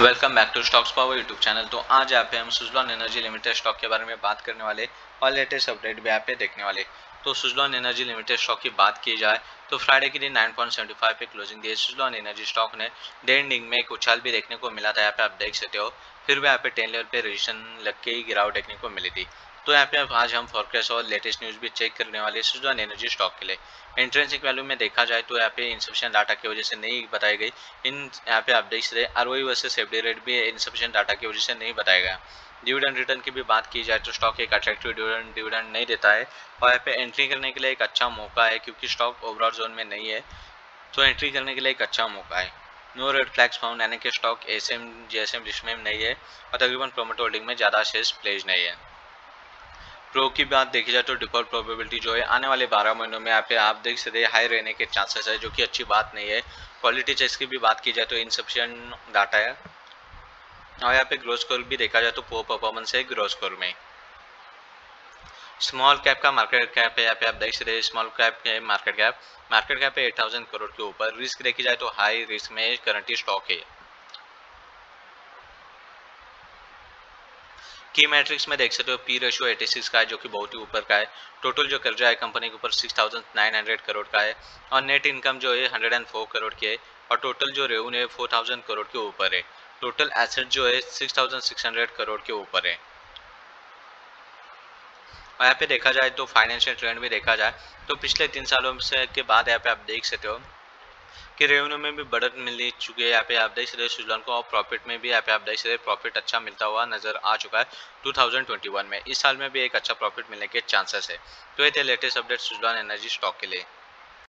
Welcome back to stocks power YouTube channel तो आज यहाँ पे हम सुजलॉन एनर्जी लिमिटेड स्टॉक के बारे में बात करने वाले। और लेटेस्ट अपडेट भी यहाँ पे देखने वाले। तो सुजलॉन एनर्जी लिमिटेड स्टॉक की बात की जाए तो फ्राइडे के दिन 9.75 पे क्लोजिंग दिए सुजलॉन एनर्जी स्टॉक ने डे एंडिंग में एक उछाल भी देखने को मिला था, यहाँ पे आप देख सकते हो। फिर भी यहाँ पे टेन लेवल पे रजिस्ट्रेशन लग के ही गिरावट देखने को मिली थी। तो यहाँ पे आज हम फॉरकास्ट और लेटेस्ट न्यूज़ भी चेक करने वाले सुजलॉन एनर्जी स्टॉक के लिए। इंट्रेंसिक वैल्यू में देखा जाए तो यहाँ पे इंसफिशियंट डाटा की वजह से नहीं बताई गई। इन यहाँ पे आप देख सकते आर वर्सेस एफ़ रेट भी इंसफिशियंट डाटा की वजह से नहीं बताया गया। डिविडेंड रिटर्न की भी बात की जाए तो स्टॉक एक अट्रैक्टिव डिविडेंड डिविडेंड नहीं देता है। और यहाँ पे एंट्री करने के लिए एक अच्छा मौका है क्योंकि स्टॉक ओवरऑल जोन में नहीं है। तो एंट्री करने के लिए एक अच्छा मौका है। नो रेड फ्लैग्स फाउंड यानी कि stock S M G S M जिसमें नहीं है और तकरीबन प्रोमोट होल्डिंग में ज़्यादा शेयर्स प्लेज नहीं है। प्रो की बात देखी जाए तो डिफ़ॉल्ट प्रोबेबिलिटी जो है, आने वाले 12 महीनों में यहाँ पे आप देख सकते हैं हाई रहने के चांसेस है, जो कि अच्छी बात नहीं है। क्वालिटी चेस की भी बात की जाए तो इनसफिशियंट डाटा है। और यहाँ पे ग्रो स्कोर भी देखा जाए तो पोर परफॉर्मेंस है ग्रो स्कोर में। स्मॉल कैप का मार्केट कैप है यहाँ पे आप देख सकते हैं स्मॉल कैप है मार्केट कैप मार्केट कैप है एट थाउज़ेंड करोड़ के ऊपर। रिस्क देखी जाए तो हाई रिस्क में करंटली स्टॉक है। की मैट्रिक्स में देख सकते हो पी रेशियो 86 का है जो कि बहुत ही ऊपर का है। टोटल जो कर्जा है कंपनी के ऊपर 6,900 करोड़ का है। और नेट इनकम जो है 104 करोड़ की है। और टोटल जो रेवेन्यू है 4,000 करोड़ के ऊपर है। टोटल एसेट जो है 6,600 करोड़ के ऊपर है। और यहाँ पे देखा जाए तो फाइनेंशियल ट्रेंड भी देखा जाए तो पिछले तीन सालों से के बाद यहाँ पे आप देख सकते हो कि रेवेन्यू में भी बढ़त मिल चुकी है। यहाँ पे आप देख सकते सुजलॉन को और प्रॉफिट में भी यहाँ पे आप देख सकते प्रॉफिट अच्छा मिलता हुआ नज़र आ चुका है 2021 में। इस साल में भी एक अच्छा प्रॉफिट मिलने के चांसेस है। तो ये थे latest update Suzlon Energy stock के लिए।